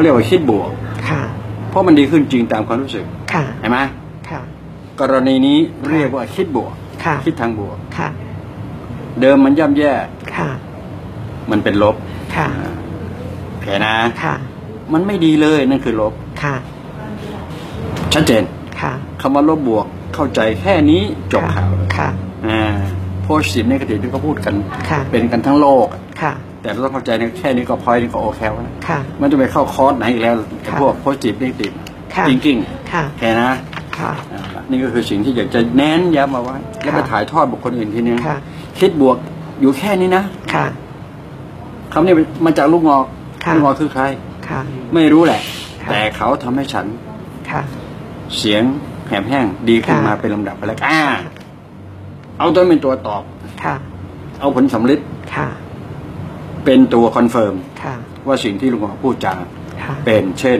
เขาเรียกว่าคิดบวก ค่ะ เพราะมันดีขึ้นจริงตามความรู้สึกค่ะ เห็นไหมค่ะ กรณีนี้เรียกว่าคิดบวก ค่ะ คิดทางบวก ค่ะ เดิมมันย่ำแย่ ค่ะ มันเป็นลบ ค่ะโอเคนะ ค่ะ มันไม่ดีเลยนั่นคือลบ ค่ะ ชัดเจน ค่ะคำว่าลบบวกเข้าใจแค่นี้จบข่าวเลยค่ะ อ่าโพสิทีฟในกติที่เขาพูดกัน ค่ะ เป็นกันทั้งโลก ค่ะ แต่เราต้องเข้าใจในแค่นี้ก็พอยนี่ก็โอเคแล้วนะค่ะไมันจะไปเข้าคอร์สไหนอีกแล้วไอ้ค่ะพวกโพสิทีฟในกติค่ะจริงค่ะๆแค่นะค่ะอ่านี่ก็คือสิ่งที่อยากจะเน้นย้ำมาไว้แล้วไปค่ะถ่ายทอดบุคคลอื่นทีนึงค่ะคิดบวกอยู่แค่นี้นะค่ะคำนี้มาจากลูกงอกค่ะลูกงอกคือใครค่ะไม่รู้แหละค่ะแต่เขาทำให้ฉันค่ะเสียงแหบแห้งดีขึ้นค่ะมาเป็นลำดับไปแล้วอ่าเอาตัวเป็นตัวตอบค่ะ เอาผลสัมฤทธิ์ค่ะ เป็นตัว confirm ค่ะว่าสิ่งที่ลุงหมอพูดจาค่ะเป็นเช่น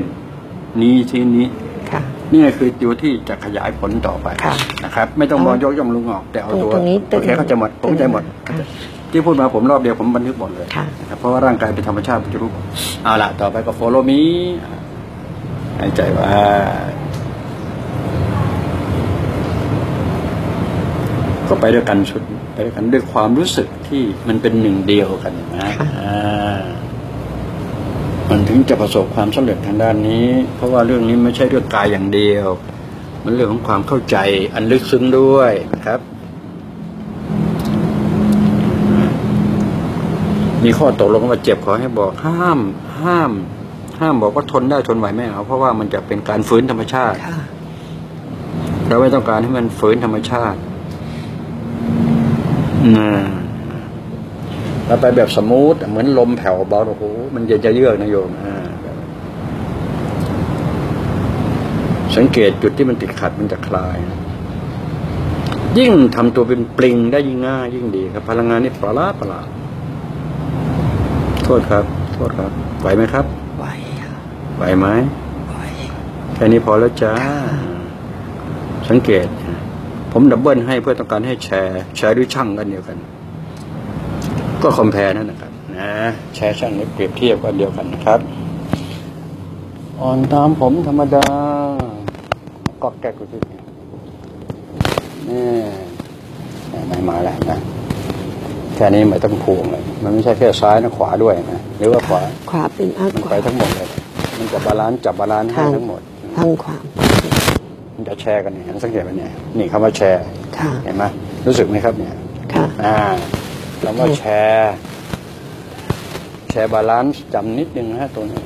นี้ที่นี้ค่ะนี่คือตัวที่จะขยายผลต่อไปค่ะนะครับ ไม่ต้องบอกยกย่องลุงหรอก แต่เอาตัวตรงนี้ตรงโอเคเข้าใจหมดผมเข้าใจหมดค่ะที่พูดมาผมรอบเดียวผมบันทึกหมดเลยค่ะนะครับเพราะว่าร่างกายเป็นธรรมชาติผมจะรู้เอาละต่อไปก็ follow me หายใจว่าก็ไปด้วยกันชุดไป ด้วยกันด้วยความรู้สึกที่มันเป็นหนึ่งเดียวกันนะค่ะอ่ามันถึงจะประสบความสำเร็จทางด้านนี้ เพราะว่าเรื่องนี้ไม่ใช่เรื่องกายอย่างเดียว มันเรื่องของความเข้าใจอันลึกซึ้งด้วยนะครับ มีข้อตกลงว่าเจ็บขอให้บอกห้าม ห้าม ห้ามบอกว่าทนได้ทนไหวไม่เอาเพราะว่ามันจะเป็นการฝืนธรรมชาติค่ะเราไม่ต้องการให้มันฝืนธรรมชาติ นะเราไปแบบสมูทเหมือนลมแผ่วเบาโอ้โหมันจะจะเยือกนะโยมอ่าสังเกตจุดที่มันติดขัดมันจะคลาย ยิ่งทำตัวเป็นปลิงได้ยิ่งง่าย ยิ่งดีครับ พลังงานนี่ประหลาดประหลาดโทษครับ โทษครับ ไหวไหมครับ ไหวค่ะไหวไหมไหวแค่นี้พอแล้วจ้า สังเกต ผมดับเบิลให้เพื่อต้องการให้แชร์แชร์ด้วยช่างกันเดียวกัน ก็คอมเพลนั่นนะครับนะแชร์ช่างนี้เปรียบเทียบกันเดียวกันนะครับ อ่อนตามผมธรรมดาก็แก้กูสินี่ไม่มาแล้วนะแค่นี้ไม่ต้องพวงเลย มันไม่ใช่แค่ซ้ายนะขวาด้วยนะหรือว่าขวาขวาเป็นอักมันขไปวาทั้งหมดเลยมันจะบาลานซ์จับบาลานซ์ให้ทั้งหมดทางขวามัน จะแชร์กันเนี่ยสังเกตไหมเนี่ยนี่คำว่าแชร์ค่ะเห็นไหมรู้สึกไหมครับเนี่ยค่ะอ่าคำว่าแชร์แชร์บาลานซ์จำนิดนึงนะฮะตัวนี้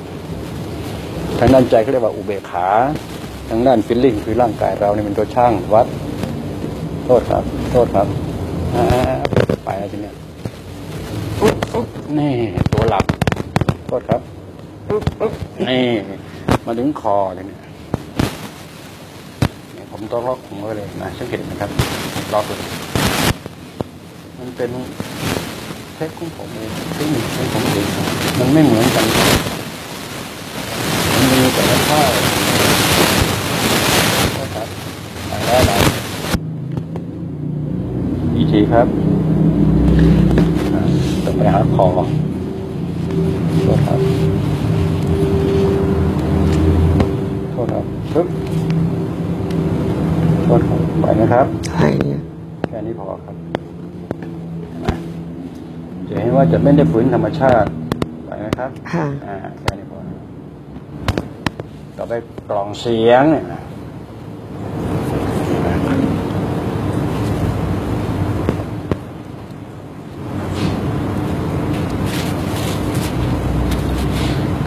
ทางด้านใจเขาเรียกว่าอุเบกขาทางด้านฟิลลิ่งคือร่างกายเราเนี่ยเป็นตัวช่างวัด โทษครับ โทษครับอ่าไปแล้วทีเนี้ยอุ๊บอุ๊บนี่ตัวหลับโทษครับอุ๊บอุ๊บนี่มาถึงคอเลยเนี่ยเนี่ย ผมต้องล็อกผมไว้เลยนะสังเกตนะครับล็อกเลยมันเป็นเทคของผมเองเทคนิคของผมเองมันไม่เหมือนกันมันมีแต่ละท่านะครับไปแล้วนะอีกทีครับต้องไปหาคอโทษครับโทษครับปึ๊บ โทษครับไหวไหมครับไหวเนี่ยแค่นี้พอครับเห็นไหมจะเห็นว่าจะไม่ได้ฝืนธรรมชาติไหวไหมครับค่ะอ่าแค่นี้พอต่อไปกล่องเสียงเนี่ยนะ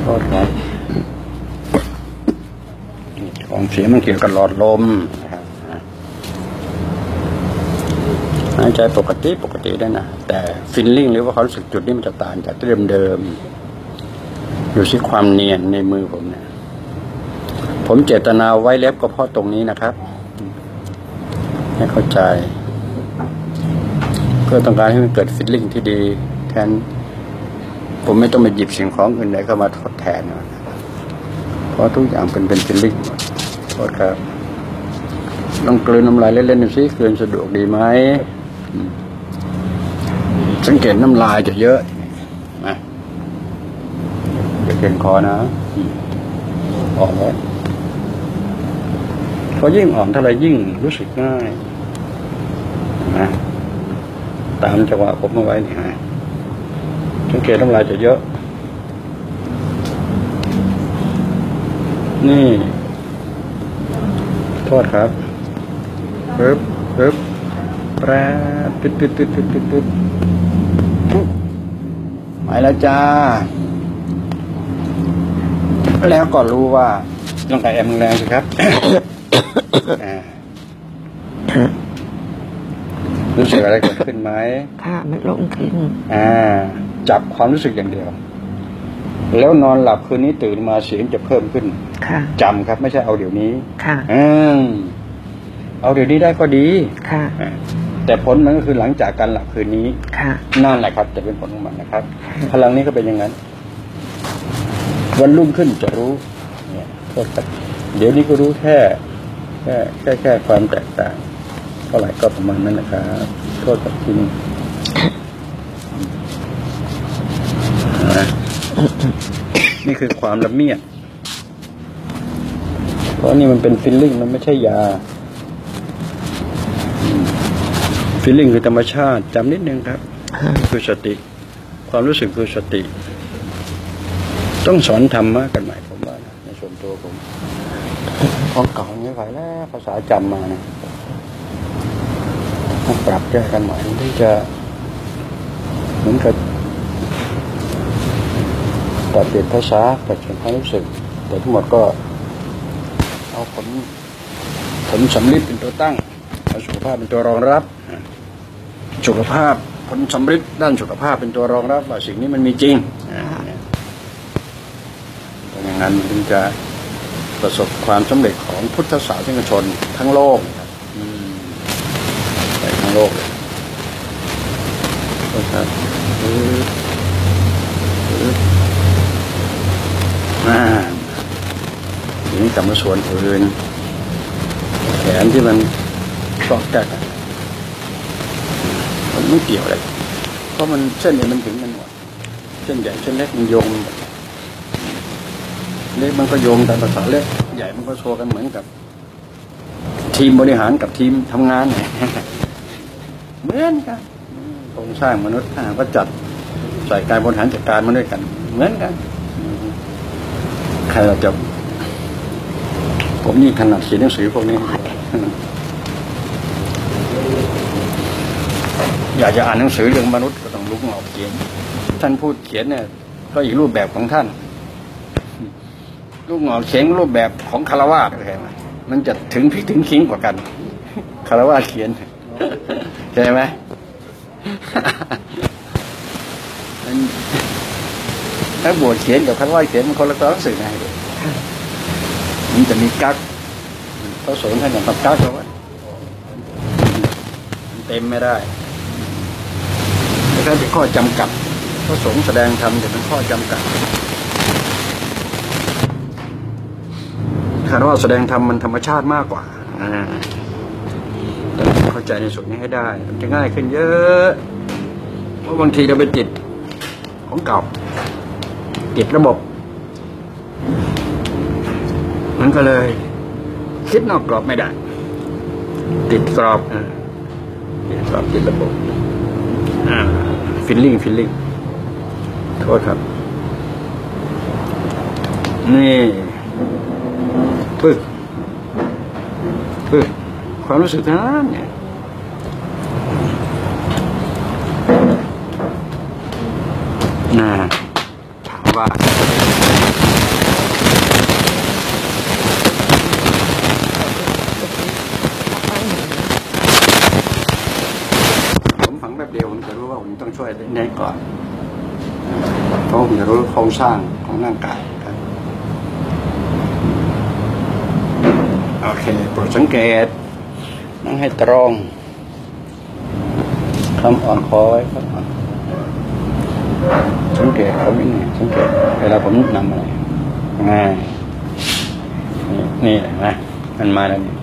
โทษครับนี่กล่องเสียงมันเกี่ยวกับหลอดลมนะครับอ่าหายใจปกติปกติได้นะ แต่ฟิลลิ่งหรือว่าความรู้สึกจุดนี้มันจะต่างจากเดิมเดิมอยู่ที่ความเนียนในมือผมเนี่ยผมเจตนาไว้เล็บก็เพราะตรงนี้นะครับ ให้เข้าใจเพื่อต้องการให้มันเกิด feeling ที่ดีแทน ผมไม่ต้องไปหยิบสิ่งของอื่นใดเข้ามาทดแทนนะเพราะทุกอย่างเป็นเป็น feeling โทษครับลองกลืนน้ำลายเล่นๆดูสิกลืนสะดวกดีไหม สังเกตน้ำลายจะเยอะนะอย่าเก่งคอนะออ่อนไว้พอยิ่งอ่อนเท่าไรยิ่งรู้สึกง่ายนะตามจังหวะผมเอาไว้นี่ฮะสังเกตน้ำลายจะเยอะ นี่ โทษครับปึ๊บปึ๊บ แปรตึ๊ดตึ๊ดตึ๊ดตึ๊ดตึ๊ดตึ๊ดไปแล้วจ้า แล้วก็รู้ว่าต้องการแอมแรงสิครับรู้สึกอะไรเกิดขึ้นไหมค่ะมันลงขึ้น อ่า จับความรู้สึกอย่างเดียว แล้วนอนหลับคืนนี้ตื่นมาเสียงจะเพิ่มขึ้น ค่ะจำครับไม่ใช่เอาเดี๋ยวนี้ ค่ะอืมเอาเดี๋ยวนี้ได้ก็ดี ค่ะ แต่ผลมันก็คือหลังจากการหลับคืนนี้ค่ะนั่นแหละครับ จะเป็นผลของมันนะครับ พลังนี้ก็เป็นอย่างนั้น วันรุ่งขึ้นจะรู้ เนี่ยโทษครับเดี๋ยวนี้ก็รู้แค่แค่แค่แค่ความแตกต่างเท่าไหร่ก็ประมาณนั้นนะครับโทษกับที่นี่นะนี่คือความละเมียด เพราะนี่มันเป็น feeling มันไม่ใช่ยา feeling คือธรรมชาติจำนิดนึงครับ คือสติ ความรู้สึกคือสติ ต้องสอนธรรมะกันใหม่ผมว่านะในส่วนตัวผมของเก่าไม่ไหวแล้วภาษาจำมานะต้องปรับแก้กันใหม่ที่จะเหมือนกับปรับเปลี่ยนภาษาปรับเปลี่ยนความรู้สึก แต่ทั้งหมดก็เอาผลผลสำลิดเป็นตัวตั้งเอาสุขภาพเป็นตัวรองรับ สุขภาพผลสำลิดด้านสุขภาพเป็นตัวรองรับว่าสิ่งนี้มันมีจริงอ่าเนี่ยเป็นอย่างนั้นถึงจะประสบความสำเร็จของพุทธศาสนิกชนทั้งโลกไปทั้งโลกเลยนะครับปึ๊บปึ๊บอ่าทีนี้กลับมาส่วนอื่นแขนที่มันกอกแกกอะ ไม่เกี่ยวเลยเพราะมันเส้นเนี่ยมันถึงกันหมดเส้นใหญ่เส้นเล็กมันโยงเล็กมันก็โยงตามภาษาเล็กใหญ่มันก็โชว์กันเหมือนกับ ทีมบริหารกับทีมทำงานเนี่ยเหมือนกันโครงสร้างมนุษย์ถ้าหากว่าจัดใส่การบริหารจัดการมาด้วยกัน เหมือนกัน ใครเราจะ ผมนี่ถนัดเขียนหนังสือพวกนี้ อยากจะอ่านหนังสือเรื่องมนุษย์ก็ต้องลุกออกเขียน ท่านพูดเขียนเนี่ย ก็อีกรูปแบบของท่าน ลูกหงอกเขียนรูปแบบของคารวาสเข้าใจไหมมันจะถึงพิกถึงขิงกว่ากันคารวาสเขียนใช่ไหมถ้าบวชเขียนกับคารวาสเขียนมันคนละตัวหนังสือนะมันจะมีกักพระสงฆ์ท่านอย่างทำกักเอาไว้มันเต็มไม่ได้ ช้เป็นข้อจำกัดพระสงฆ์แสดงธรรมจะเป็นข้อจำกัดคารวะแสดงธรรมมันธรรมชาติมากกว่าต้องเข้าใจในส่วนนี้ให้ได้ มันจะง่ายขึ้นเยอะเพราะบางทีเราไปติดของเก่า ติดระบบ มันก็เลย คิดนอกกรอบไม่ได้ ติดกรอบอ่าติดกรอบติดระบบอ่า feeling feeling โทษครับ นี่ปึ๊บปึ๊บความรู้สึกนั้นเนี่ยน่าถามว่า ผมฝังแบบเดียว ผมจะรู้ว่าผมต้องช่วยในก่อนเพราะผมจะรู้โครงสร้างของร่างกายครับโอเคโปรดสังเกต นั่งให้ตรงคำอ่อนคอไว้ครับสังเกตผมนี่สังเกตเวลาผมนำอะไรง่ายนี่นี่เห็นไหมมันมาแล้วนี่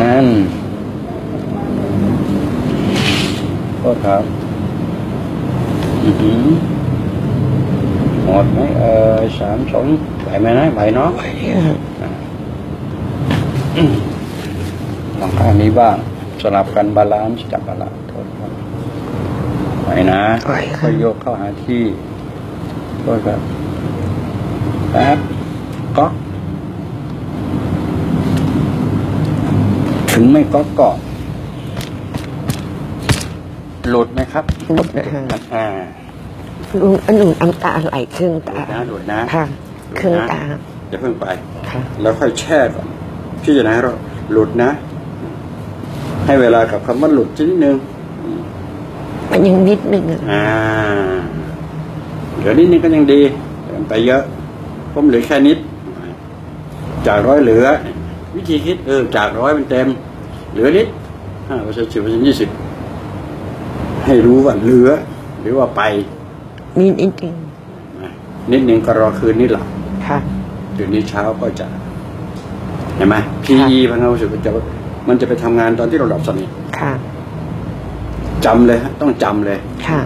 นั่นษครับอือหือหมดไหมเออสามสองไหวไหมนะไหวเนาะไหวค่ะลองข้างนี้บ้าง สลับกันบาลานซ์จับบาลานซ์โทษครับไหวนะไหวค่ค่ะอยโยกเข้าหาที่โทษครับแป๊บก๊อก ถึงไม่ก๊อกก็หลุดไหมครับหลุดนะคะอ่าลุงอันหนูน้ำตาไหลครึ่งหลุตาดนะหลุดนะค่ะครึ่งตาอย่าเพิ่งไปค่ะแล้วค่อยแช่ก่อนพี่จะนะให้เราหลุดนะ ให้เวลากับคำว่าหลุดนิดนึงมันยังนิดนึงอะอ่าเหลือนิดนึงก็ยังดีแต่มันไปเยอะผมเหลือแค่นิด จากร้อยเหลือ วิธีคิดเออจากร้อยมันเต็ม เหลือนิดห้าเปอร์เซ็นต์สิบเปอร์เซ็นต์ยี่สิบให้รู้ว่าเหลือ หรือว่าไปมีนิดนึงนิดนึงก็รอคืนนี้หลับค่ะตื่นนี้เช้าก็จะเห็นไหม PE พังเอาสุดจะมันจะไปทำงานตอนที่เราหลับสนิทค่ะจำเลยฮะต้องจำเลยค่ะ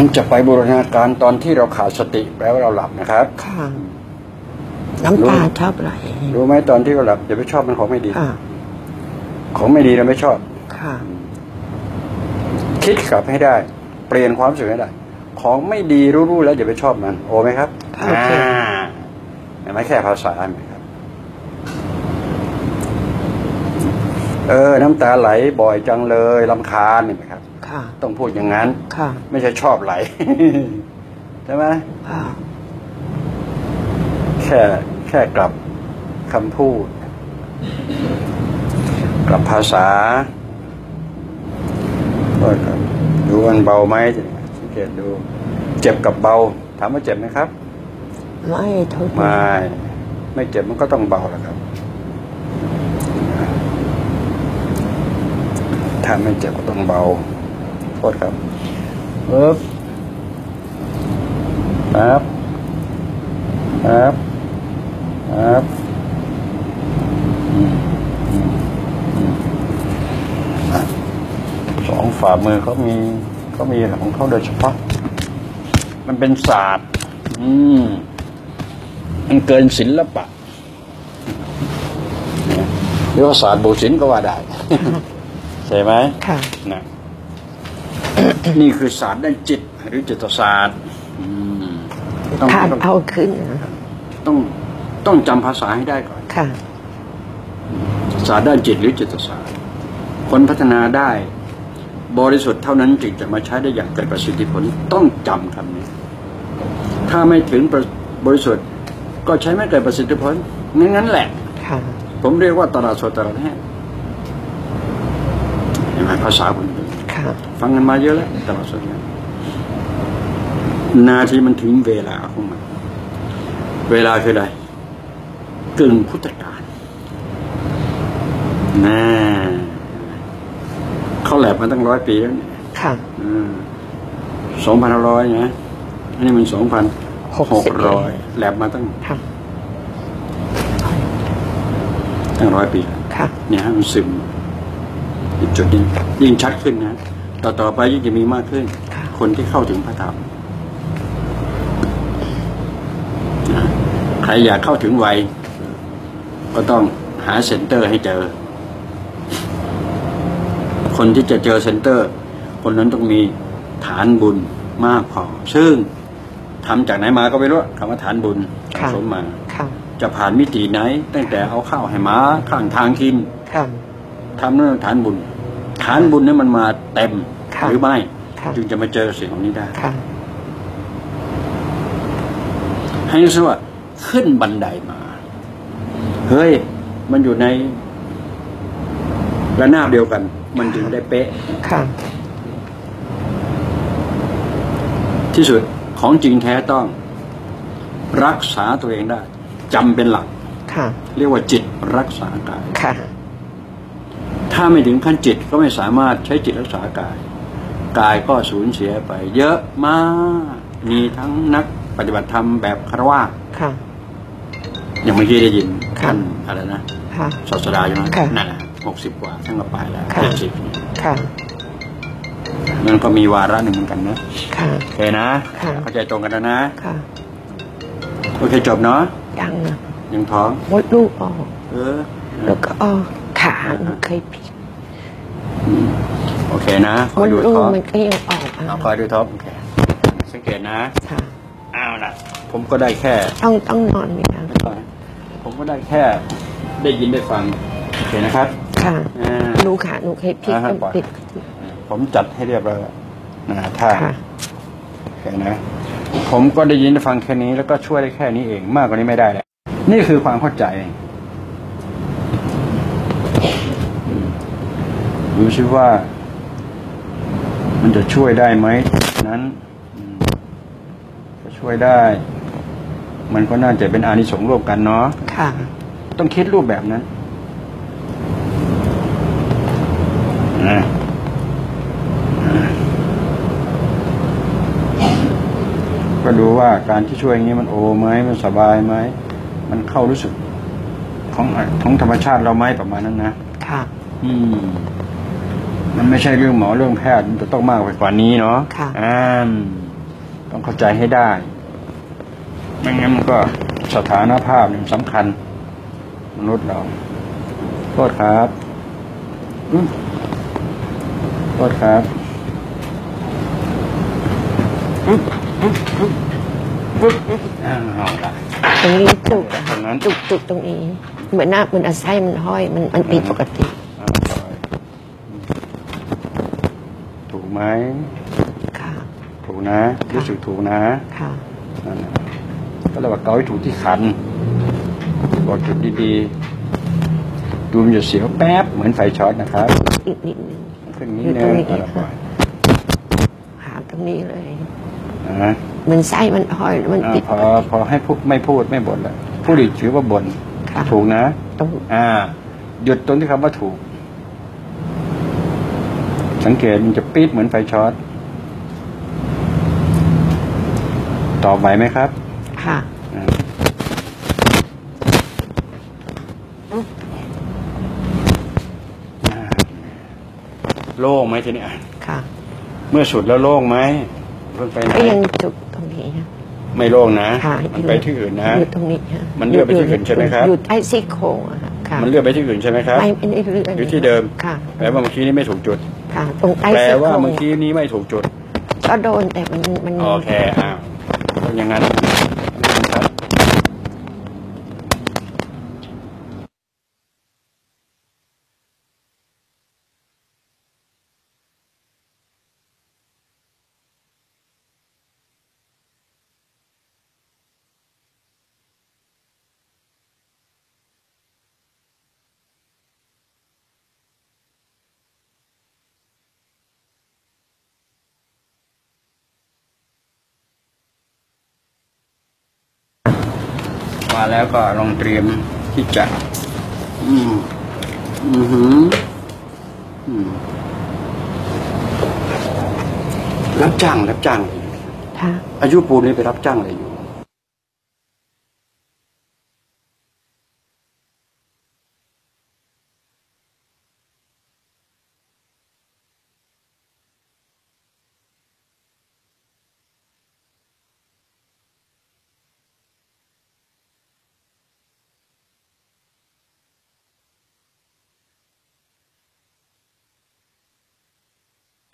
มันจะไปบูรณาการตอนที่เราขาดสติแปลว่าเราหลับนะครับ ค่ะ น้ำตาชอบไหลรู้ไหมตอนที่เราหลับอย่าไปชอบมันของไม่ดีค่ะของไม่ดีเราไม่ชอบ ค่ะ คิดกลับให้ได้ เปลี่ยนความรู้สึกให้ได้ ของไม่ดีรู้ๆแล้วอย่าไปชอบมัน โอไหมครับโอเคอ่าเห็นไหมแค่ภาษาเห็นไหมครับ เออ น้ำตาไหลบ่อยจังเลยลำคาญเห็นไหมครับ ค่ะ ต้องพูดอย่างนั้น ค่ะ ไม่ใช่ชอบไหลใช่ไหมค่ะ แค่แค่กลับคำพูด กลับภาษาก็ครับดูมันเบาไหมสังเกตดู เจ็บกับเบา ถามว่าเจ็บไหมครับ ไม่โทษไม่ไม่เจ็บมันก็ต้องเบาแหละครับถ้าไม่เจ็บก็ต้องเบา โทษครับเอ๊บครับครับครับอืมอืมอืมอะสองฝ่ามือเขามีเขามีของเขาโดยเฉพาะ มันเป็นศาสตร์ อืม มันเกินศิลปะนะหรือว่าศาสตร์โบศิลป์ก็ว่าได้ ใช่ไหมค่ะนะ นี่คือศาสตร์ด้านจิต หรือจิตศาสตร์อืมต้องทานต้องเอาขึ้น ต้องต้องจำภาษาให้ได้ก่อน ค่ะ ศาสตร์ด้านจิตหรือจิตศาสตร์ คนพัฒนาได้ บริสุทธิ์เท่านั้นจึงจะมาใช้ได้อย่างเกิดประสิทธิผลต้องจำคำนี้ ถ้าไม่ถึงประบริสุทธิ์ก็ใช้ไม่เกิดประสิทธิผลงั้นๆแหละ ค่ะ ผมเรียกว่าตลาดสดตลาดแห้งเห็นไหมภาษาคนอื่นค่ะ ฟังกันมาเยอะแล้วตลาดสดเนี่ยนาทีมันถึงเวลาของมัน เวลาคืออะไรกึ่งพุทธกาลน่าเขาแหลบมาตั้งร้อยปีแล้วเนี่ยค่ะสองพันร้อยนะอันนี้มันสองพันหกหกสิบร้อยแหลบมาตั้งค่ะตั้งร้อยปีแล้วค่ะเนี่ยฮะมันซึมอีกจุดนี้ยิ่งชัดขึ้นนะ ต่อต่อไปยิ่งจะมีมากขึ้นค่ะคนที่เข้าถึงพระธรรมนะใครอยากเข้าถึงไวก็ต้องหา center ให้เจอ คนที่จะเจอ center คนนั้นต้องมีฐานบุญมากพอ ซึ่งทำจากไหนมาก็ไม่รู้คำว่าฐานบุญสะค่ะสมมาค่ะจะผ่านมิติไหน ตั้งแต่เอาข้าวให้หมาข้างทางกินค่ะทำเรื่องฐานบุญ ฐานบุญนั้นมันมาเต็มค่ะหรือไม่ค่ะจึงจะมาเจอสิ่งเหล่านี้ได้ค่ะให้รู้สึกว่าขึ้นบันไดมา เฮ้ย มันอยู่ในระนาบเดียวกัน มันจึงได้เป๊ะค่ะที่สุดของจริงแท้ต้อง รักษาตัวเองได้จำเป็นหลักค่ะเรียกว่าจิตรักษากายค่ะ ถ้าไม่ถึงขั้นจิตก็ไม่สามารถใช้จิตรักษากาย กายก็สูญเสียไป เยอะมาก มีทั้งนักปฏิบัติธรรมแบบคารวะค่ะ อย่างเมื่อกี้ได้ยินค่ะท่านอะไรนะค่ะศาสดาใช่ไหมค่ะนั่นแหละหกสิบกว่าท่านก็ไปแล้วค่ะเจ็ดสิบค่ะนั่นก็มีวาระหนึ่งเหมือนกันนะค่ะโอเคนะค่ะเข้าใจตรงกันแล้วนะค่ะโอเคจบเนาะยังนะยังท้องมดลูกออกเออแล้วก็อ้อ ขาหนูเคยผิดโอเคนะคมอยดดูลูกท้องมันก็ยังออกมาเอาคอยดูท้องโอเคสังเกตนะค่ะอ้าวนะผมก็ได้แค่ต้องต้องนอนไหมคะผมก็ได้แค่ได้ยินได้ฟังโอเคนะครับ ค่ะอ่าหนูขาหนูเคยพลิกอ่าฮะมันปล่อย ติดผมจัดให้เรียบร้อยแล้วนะถ้า ค่ะโอเคนะผมก็ได้ยินได้ฟังแค่นี้แล้วก็ช่วยได้แค่นี้เองมากกว่านี้ไม่ได้แล้วนี่คือความเข้าใจ ดูซิว่า มันจะช่วยได้ไหมนั้นอืมจะช่วยได้ มันก็น่าจะเป็นอานิสงส์ร่วมกันเนาะค่ะ ต้องคิดรูปแบบนั้นนะก็ดูว่าการที่ช่วยอย่างนี้มันโอไหมมันสบายไหมมันเข้ารู้สึกของของธรรมชาติเราไหมประมาณนั้นนะ ค่ะ อืม มันไม่ใช่เรื่องหมอเรื่องแพทย์มันจะต้องมากไปกว่านี้เนาะค่ะอ่าต้องเข้าใจให้ได้ไม่งั้นมันก็สถานภาพเนี่ยสำคัญ มนุษย์เราโทษครับอุ๊ยโทษครับอุ๊ยอุ๊ยอุ๊ยอุ๊ยอุ๊ยอ้าวเอาละตรงนี้จุกตรงนั้นจุกจุกตรงนี้ เหมือนหน้าเหมือนอาไส้มันห้อย มันมันผิดปกติ อ่าปล่อยถูกไหม ค่ะ ถูก นะรู้สึกถูกนะค่ะนั่นน่ะก็เรียกว่าเกาให้ถูกที่คันบอกจุดดีๆดูมันจะเสียวแป๊บเหมือนไฟช็อตนะครับอีกนิดนึง ขึ้นนิดอยู่นึตรงงนี้เอาละปล่อยหาตรงนี้เลย นะเหมือนไส้มันห้อยแล้วมันอ่าติดพอพอให้พูดไม่พูดไม่บ่นละพูดอีกถือว่าบ่นค่ะถูกนะ ตรงอ่า หยุดตรงที่คำว่าถูก สังเกตมันจะปี๊ดเหมือนไฟช็อต ตอบไหวไหมครับ ค่ะอ่าอ่าโล่งไหมทีนี้อะค่ะ เมื่อสุดแล้วโล่งไหมเพิ่งไปไหนก็ยังจุกตรงนี้ฮะไม่โล่งนะค่ะมันไปที่อื่นนะอยู่ตรงนี้ฮะมันเลื่อนไปที่อื่นใช่ไหมครับ อยู่ใต้ซี่โครงอะค่ะค่ะมันเลื่อนไปที่อื่นใช่ไหมครับไม่ไม่ได้เลื่อนอยู่ที่เดิม ค่ะ แปลว่าเมื่อกี้นี้ไม่ถูกจุด ค่ะ ตรงใต้แปลซี่โคว่ารงเมื่อกี้นี้ไม่ถูกจุด ก็โดนแต่มันมัน โอเค อ้าว ต้องอย่างนั้นครับ มาแล้วก็ลองเตรียมที่จะ อืม อือหืออืมรับจ้างรับจ้างค่ะอายุปูนนี้ไปรับจ้างอะไรอยู่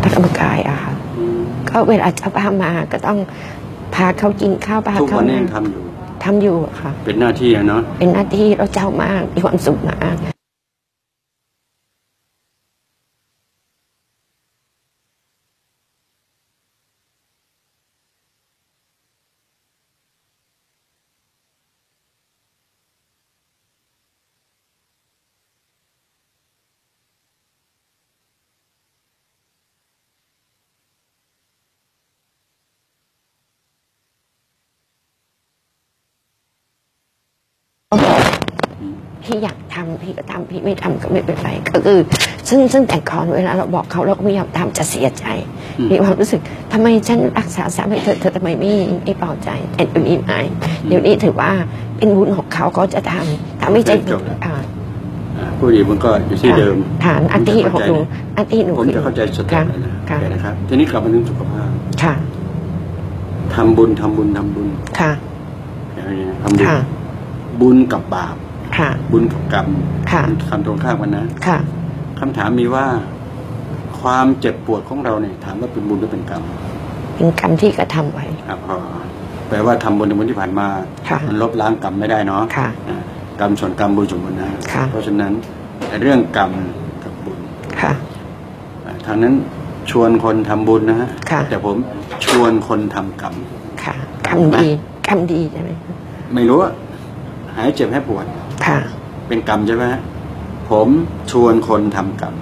พระธรรมกายอะค่ะ ก็เวลาเจ้าบ้านมาก็ต้องพาเขากินข้าวพาทุกเขาวันนี้นั่ยังงทำอยู่ทำอยู่อะค่ะ เป็นหน้าที่อะเนาะ เป็นหน้าที่เราเจ้ามากมีความสุขมาก พี่อยากทำพี่ก็ทำพี่ไม่ทำก็ไม่เป็นไรก็คือ ซึ่งซึ่งแต่ก่อนเวลาเราบอกเขาเราก็ไม่ยอมทำจะเสียใจอืมมีความรู้สึกทำไมฉันรักษาสามีเธอเธอทำไมไม่ไม่เบาใจแต่เดี๋ยวนี้ไม่เดี๋ยวนี้ถือว่าเป็นบุญของเขาเขาจะทำถ้าไม่ใช่จบแล้วอ่าอ่าผู้ดีมันก็อยู่ที่เดิม ฐานอันที่ของหนูอันที่หนูผมจะเข้าใจสเต็ค่ะปเลยนะค่ะโอเคนะครับ ทีนี้กลับมาเรื่องสุขภาพค่ะทำบุญทำบุญทำบุญค่ะอย่างนี้นะทำบุญค่ะ บุญกับบาป ค่ะ บุญกับกรรมค่ะมันคำตรงข้ามกันนะค่ะ คำถามมีว่าความเจ็บปวดของเราเนี่ยถามว่าเป็นบุญหรือเป็นกรรมเป็นกรรมที่กระทำไว้ ครับพอแปลว่าทำบุญในบุญที่ผ่านมา ค่ะมันลบล้างกรรมไม่ได้เนาะค่ะอ่ากรรมส่วนกรรมบุญส่วนบุญนะค่ะ เพราะฉะนั้นเรื่องกรรมกับบุญค่ะ อ่าทางนั้นชวนคนทำบุญนะฮะค่ะ แต่ผมชวนคนทำกรรม ค่ะคำดีคำดีใช่ไหมไม่รู้ว่า หายเจ็บให้ปวดค่ะ เป็นกรรมใช่ไหมฮะผมชวนคนทำกรรม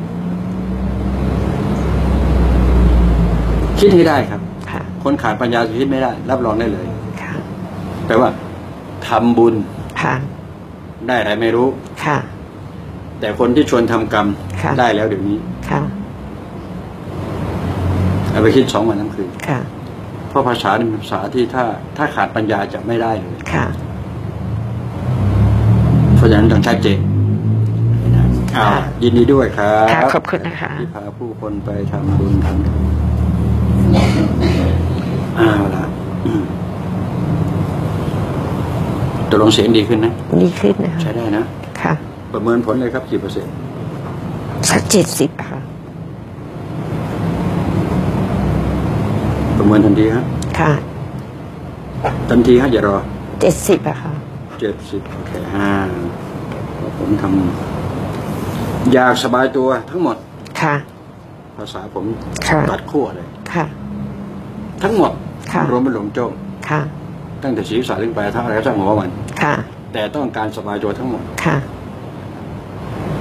คิดให้ได้ครับค่ะคนขาดปัญญาจะคิดไม่ได้ รับรองได้เลยค่ะแปลว่าทำบุญค่ะได้อะไรไม่รู้ค่ะ แต่คนที่ชวนทำกรรมค่ะได้แล้วเดี๋ยวนี้ค่ะเอาไปคิดสองวันทั้งคืนค่ะเพราะภาษาเป็นภาษาที่ถ้า ถ้าขาดปัญญาจะไม่ได้เลยค่ะเพ ราะฉะนั้นต้องชัดเจนนะอ่าค่ะยินดีด้วยครับค่ะขอบคุณนะคะที่พาผู้คนไปทำบุญทำเอาละอืมตกลงเสียงดีขึ้นนะ ดีขึ้นนะคะใช้ได้นะ ค่ะ ประเมินผลเลยครับกี่เปอร์เซ็นต์สักเจ็ดสิบค่ะ ประเมินทันทีครับค่ะ ทันทีครับอย่ารอเจ็ดสิบอะค่ะ เจ็ดสิบโอเคห้าผมทำอยากสบายตัวทั้งหมด ค่ะ ภาษาผมค่ะ ตัดขั้วเลย ค่ะ ทั้งหมด ค่ะ รวมเป็นหลงโจ้งค่ะ ตั้งแต่ศีรษะลึงไปทั้งอะไรก็ช่างหัวมัน ค่ะ แต่ต้องการสบายตัวทั้งหมด ค่ะ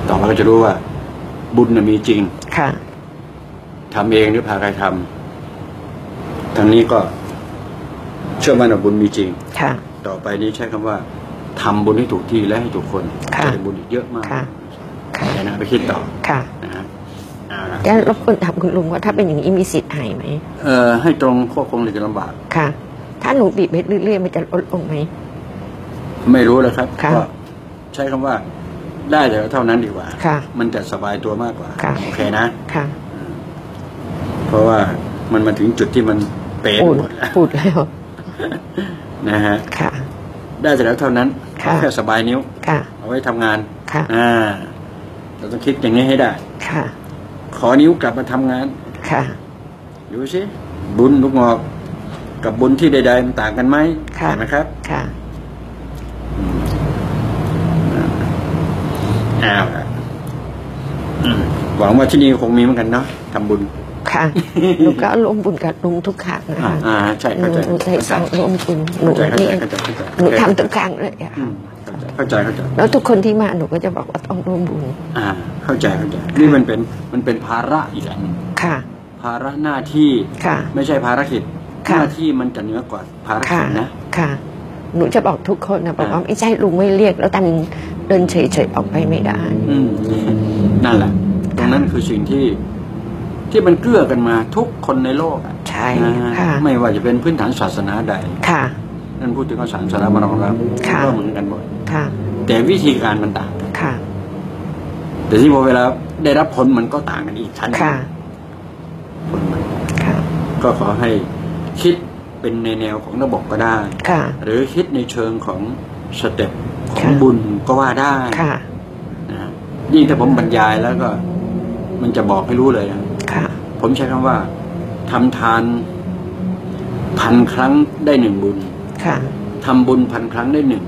ต่อมาก็จะรู้ว่า บุญน่ะมีจริง ค่ะ ทำเองหรือพาใครทำทางนี้ก็เชื่อมั่นว่าบุญมีจริง ค่ะ ต่อไปนี้ใช้คำว่า ทำบุญให้ถูกที่และให้ถูกคนค่ะจะได้บุญอีกเยอะมากค่ะค่ะแต่นะไปคิดต่อค่ะนะฮะเอาละจะรบกวนถามคุณลุงว่าถ้าเป็นอย่างนี้มีสิทธิ์หายไหมเอ่อให้ตรงควบคุมเลยจะลำบากค่ะ ถ้าหนูบีบไปเรื่อยๆมันจะลดลงไหมไม่รู้แล้วครับค่ะก็ใช้คำว่าได้แต่เท่านั้นดีกว่าค่ะ มันจะสบายตัวมากกว่าค่ะโอเคนะค่ะ เพราะว่ามันมาถึงจุดที่มันเป๊ะปูดหมดแล้วปูดแล้วนะฮะค่ะ ได้แต่แล้วเท่านั้นค่ะแค่สบายนิ้วค่ะ เอาไว้ทำงานค่ะอ่าเราต้องคิดอย่างนี้ให้ได้ ค่ะ ขอนิ้วกลับมาทำงาน ค่ะดูสิบุญลูกงอกกับบุญที่ใดๆมันต่างกันไหมค่ะเห็นไหมครับ ค่ะอ้าวละอืมหวังว่าที่นี่คงมีเหมือนกันเนาะทำบุญ ค่ะหนูก็ร่วมบุญกับลุงทุกครั้งนะอ่าคะอ่าใช่หนูเข้าใจหนูใจสั่งร่วมบุญหนูเข้าใจนี่เข้าใจเข้าใจหนูทำทุกครั้งเลยอะอืมเข้าใจเข้าใจ แล้วทุกคนที่มาหนูก็จะบอกว่าต้องร่วมบุญอ่าเข้าใจเข้าใจนี่มันเป็นมันเป็นภาระอีกอย่างหนึ่งค่ะ ภาระหน้าที่ค่ะ ไม่ใช่ภารกิจค่ะ หน้าที่มันจะเหนือกว่าภารค่ะกิจนะ ค่ะ หนูจะบอกทุกคนนะบอกว่าไม่ใช่ลุงไม่เรียก แล้วตันเดินเฉยๆออกไปไม่ได้ อืมนั่นแหละ ตรงนั้นคือสิ่งที่ ที่มันเกื้อกันมาทุกคนในโลกอะใช่นะค่ะ ไม่ว่าจะเป็นพื้นฐานศาสนาใดค่ะนั่นพูดถึงศาสนามารองรับค่ะก็เหมือนกันหมดค่ะ แต่วิธีการมันต่างกันค่ะ แต่ที่พอเวลาได้รับผลมันก็ต่างกันอีกชั้นหนึ่งค่ะผลมันค่ะก็ขอให้คิดเป็นในแนวของระบบก็ได้ค่ะหรือคิดในเชิงของสเต็ปของค่ะบุญก็ว่าได้ค่ะนะฮะยิ่งถ้าผมบรรยายแล้วก็ มันจะบอกให้รู้เลยนะ ค่ะ ผมใช้คำว่าทำทานพันครั้งได้หนึ่งบุญ ค่ะทำบุญพันครั้งได้หนึ่ง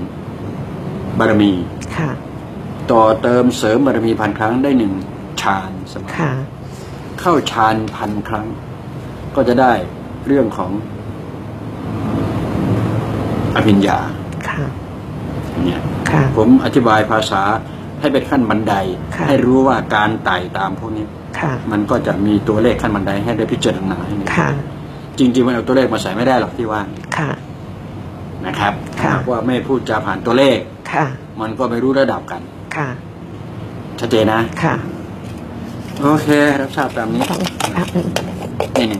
บารมี ค่ะ ต่อเติมเสริมบารมีพันครั้งได้หนึ่งฌานสมาธิค่ะเข้าฌานพันครั้ง ก็จะได้เรื่องของอภิญญา ค่ะเนี่ยค่ะผมอธิบายภาษาให้เป็นขั้นบันไดค่ะให้รู้ว่าการไต่ตามพวกนี้ ค่ะ มันก็จะมีตัวเลขขั้นบันไดให้ได้พิจารณาให้ได้ค่ะ จริงๆมันเอาตัวเลขมาใส่ไม่ได้หรอกที่ว่าค่ะ นะครับค่ะ หากว่าไม่พูดจาผ่านตัวเลข ค่ะ มันก็ไม่รู้ระดับกัน ค่ะ ชัดเจนนะ ค่ะ โอเครับทราบตามนี้ต้องแป๊บนึงนี่นี่